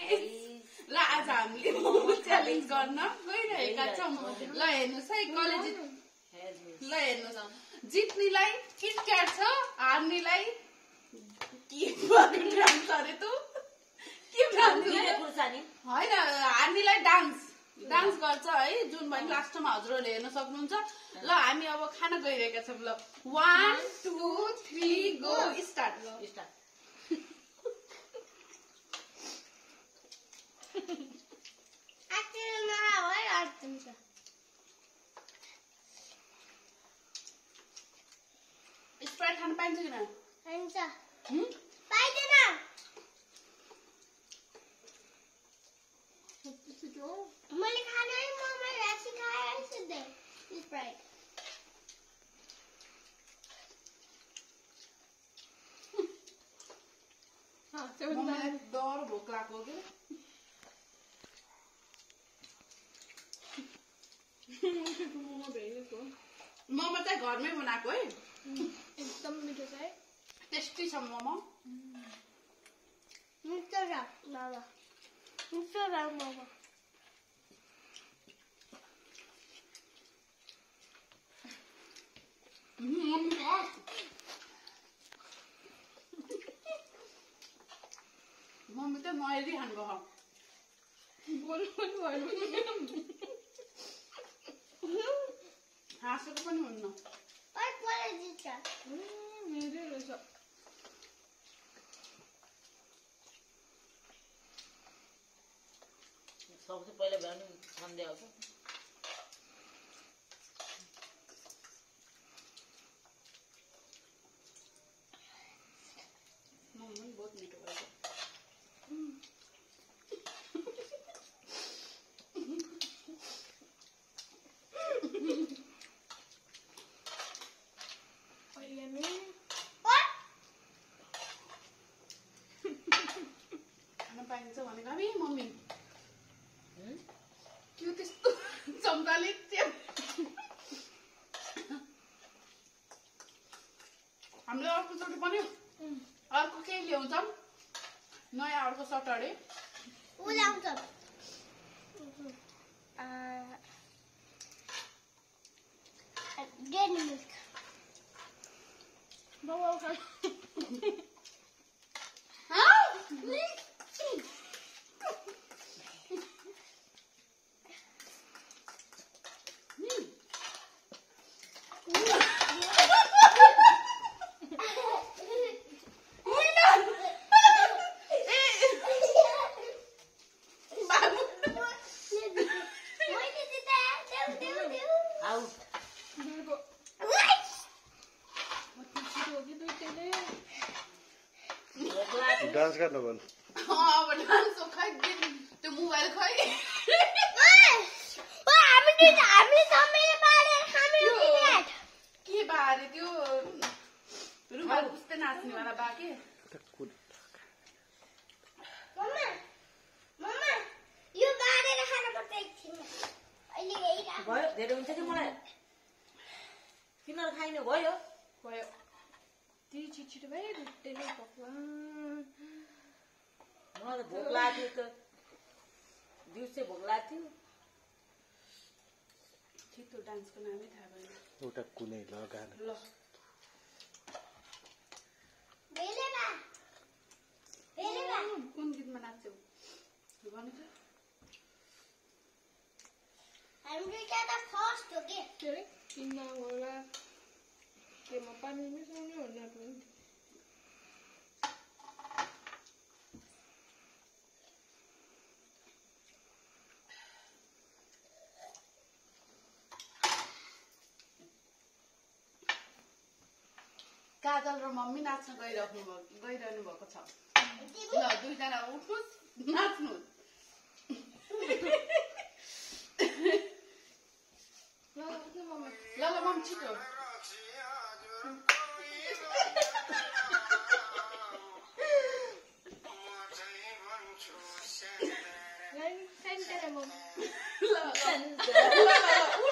ल आज हामीले च्यालेन्ज गर्न गइरहेका छौँ। ल हेर्नुहोस् है कलेज ल हेर्नुहोस्। जित्नेलाई किटक्याट छ हार्नेलाई के डान्स अरे तँ। के डान्स होइन हार्नेलाई डान्स। डान्स गर्छ है जुन भने लास्टमा हजुरहरूले हेर्न सक्नुहुन्छ। ल हामी अब खाना गइरहेका छौँ। ल one two three go start Sprite खान पाइन्छ कि न हुँ? मैले खाना है ममा रासी खाएर सिधै स्प्राइट मम्मीलाई डर भोक लाग्यो कि मोमो चाहिँ घरमै बनाएको है। एकदम मिठो छ है। टेस्टी छ मोमो। मिठो छ बाबा मिठो छ मोमो। मम्मी त नहेरी खानुभयो हाँसेको पनि हुन्न। सबसे पहिला भ्याउनु सन्देह आउँछ मोमो पनि बहुत मिठो भएछ पाइन्छ भनेको हामी मम्मी? त्यो त्यस्तो चम्काले त्यो हामीले अर्कोचोटि पनि अर्को केही ल्याउँछौँ नयाँ अर्को सटरडे डेड मिल्क मैले आऊ। डान्स गर्नु भन्नु अब डान्स खै त्यो मोबाइल खै के बारे त्यो? रुमाल उस्तै नाच्नेवाला बा के मम्मा मम्मा यो राख भयो। धेरै हुन्छ कि मलाई तिनीहरू खाइने भयो भयो मलाई त भोक लाग्यो त। दिउँसै भोक लाग्थ्यो। छिटो डान्सको नामै थाहा भएन। एउटा कुनै लगाएर ल। बेलेमा। बेलेमा। कुन गीतमा नाच्छौ भन्नु त। हामी दुईटा त फर्स्ट हो के? काजल र मम्मी नाच्न गइराख्नु भएको गइरहनु भएको छ ल दुईजना उठ्नुहोस् नाच्नुहोस् ल ल मम्मी छिटो ल ल ल, ल, उठेर उठेर